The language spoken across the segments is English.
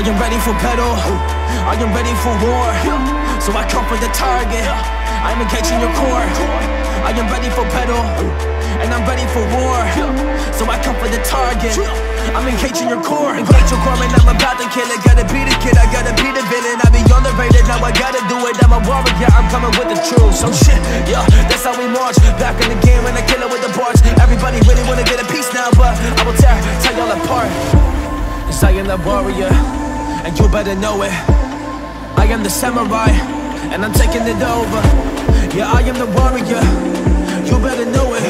I am ready for battle. I am ready for war. So I come for the target. I'm engaging your core. I am ready for battle. And I'm ready for war. So I come for the target. I'm engaging your core. Engage your core, man. I'm about to kill it. Gotta be the kid. I gotta be the villain. I be on the underrated. Now I gotta do it. I'm a warrior. I'm coming with the truth. So shit, yeah. That's how we march. Back in the game when I kill it with the bars. Everybody really wanna get a piece now, but I will tear, tear y'all apart. Am the warrior, and you better know it. I am the samurai, and I'm taking it over. Yeah, I am the warrior, you better know it.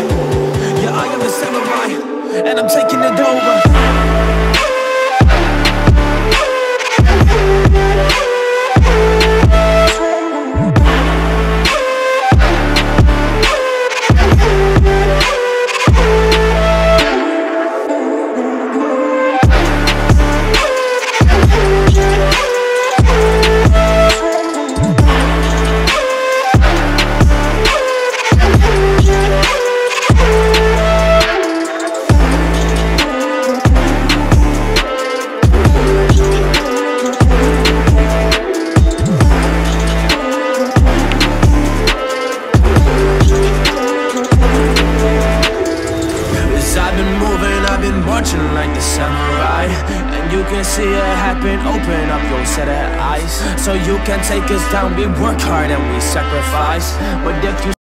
Yeah, I am the samurai, and I'm taking it over. Cause I've been moving, I've been marching like the samurai. And you can see it happen, open up your set of eyes. So you can take us down, we work hard and we sacrifice. But if you